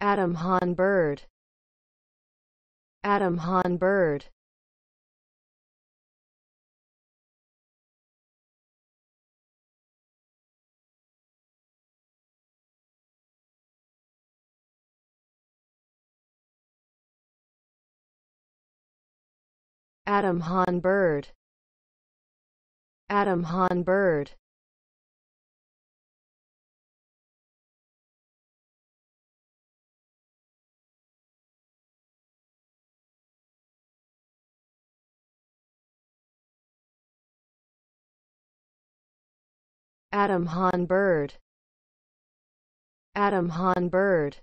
Adam Han bird. Adam Han bird. Adam Han bird. Adam Han bird Adam Han bird. Adam Han bird